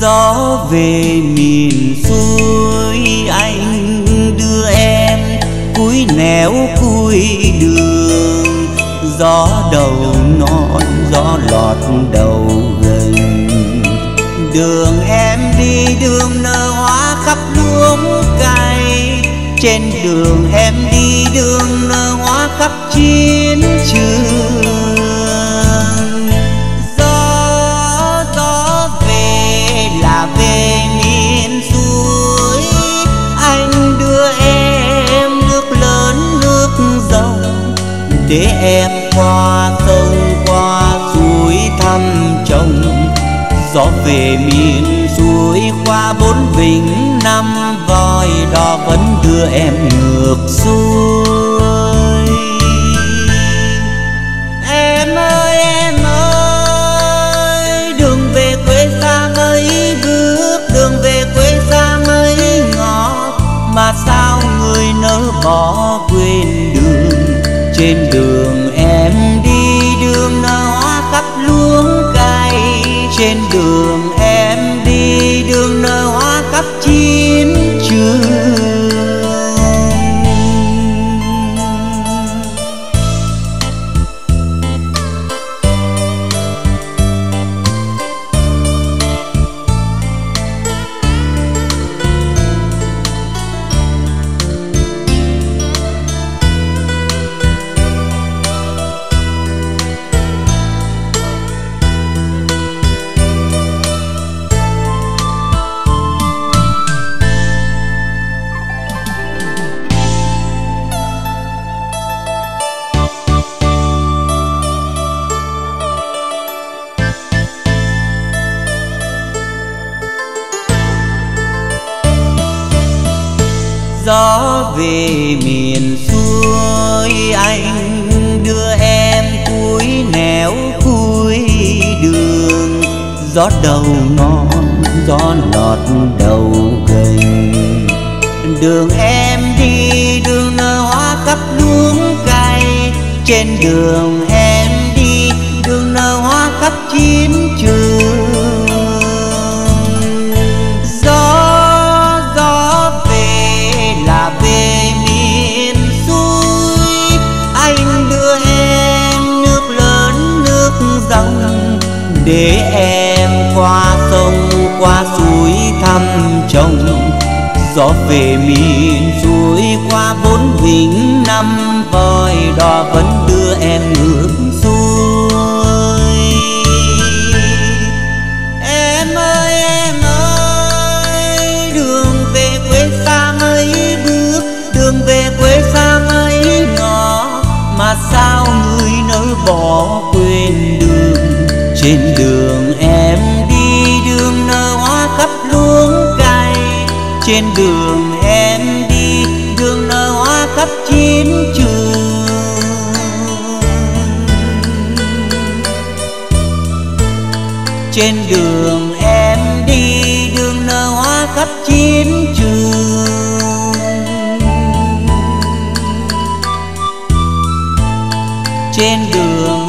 gió về miền xuôi anh đưa em cúi nẻo cúi đường. Gió đầu non, gió lọt đầu gần. Đường em đi, đường nở hoa khắp luống cay. Trên đường em đi, đường nở hoa khắp chiến trường. Để em qua sông qua suối thăm chồng. Gió về miền suối qua bốn vịnh năm, voi đò vẫn đưa em ngược xuôi. Trên đường gió về miền xuôi anh đưa em cuối nẻo cuối đường. Gió đầu ngon gió lọt đầu gành đường em đi, đường nở hoa khắp luống cay. Trên đường em đi, đường nở hoa khắp chín để em qua sông, qua suối thăm chồng. Gió về miền suối qua bốn vịnh năm, voi đò vẫn đưa em ngược trên đường em đi, đường nở hoa khắp luống cày. Trên đường em đi, đường nở hoa khắp chiến trường. Trên đường em đi, đường nở hoa khắp chiến trường. Trên đường